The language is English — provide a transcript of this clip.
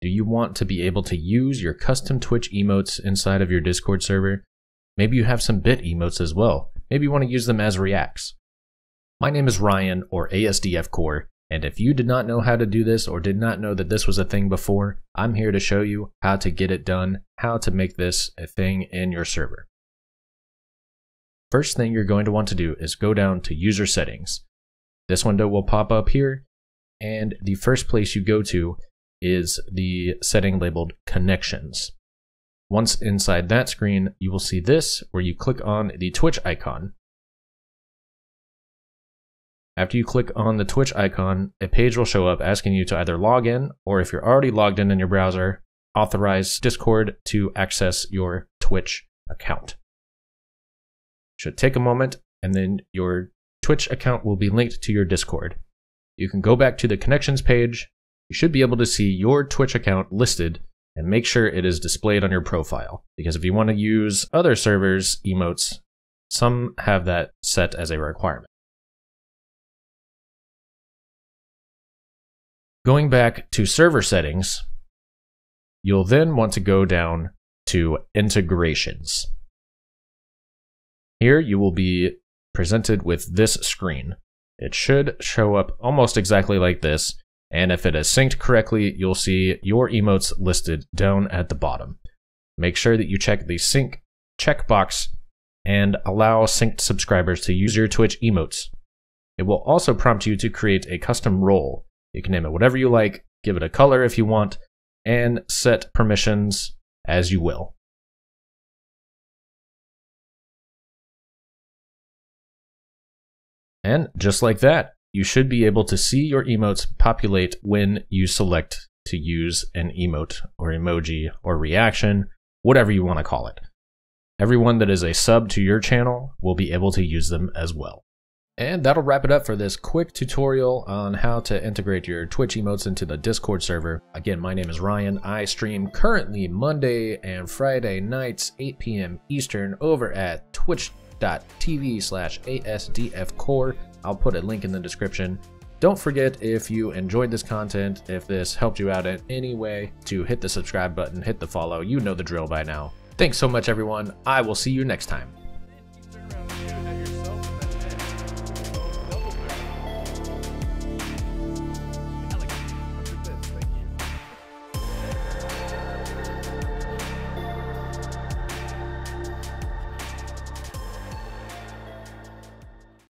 Do you want to be able to use your custom Twitch emotes inside of your Discord server? Maybe you have some bit emotes as well. Maybe you want to use them as reacts. My name is Ryan or ASDF Core, and if you did not know how to do this or did not know that this was a thing before, I'm here to show you how to get it done, how to make this a thing in your server. First thing you're going to want to do is go down to user settings. This window will pop up here, and the first place you go to is the setting labeled connections. Once inside that screen, you will see this where you click on the Twitch icon. After you click on the Twitch icon, a page will show up asking you to either log in or if you're already logged in in your browser, authorize Discord to access your Twitch account. Should take a moment and then your Twitch account will be linked to your Discord. You can go back to the connections page. You should be able to see your Twitch account listed and make sure it is displayed on your profile. Because if you want to use other servers' emotes, some have that set as a requirement. Going back to server settings, you'll then want to go down to integrations. Here you will be presented with this screen. It should show up almost exactly like this, and if it is synced correctly, you'll see your emotes listed down at the bottom. Make sure that you check the sync checkbox and allow synced subscribers to use your Twitch emotes. It will also prompt you to create a custom role. You can name it whatever you like, give it a color if you want, and set permissions as you will. And just like that, you should be able to see your emotes populate when you select to use an emote or emoji or reaction, whatever you want to call it. Everyone that is a sub to your channel will be able to use them as well. And that'll wrap it up for this quick tutorial on how to integrate your Twitch emotes into the Discord server. Again, my name is Ryan. I stream currently Monday and Friday nights, 8 p.m. Eastern over at twitch.tv slash asdfcore. I'll put a link in the description. Don't forget if you enjoyed this content, if this helped you out in any way, to hit the subscribe button, hit the follow. You know the drill by now. Thanks so much, everyone. I will see you next time.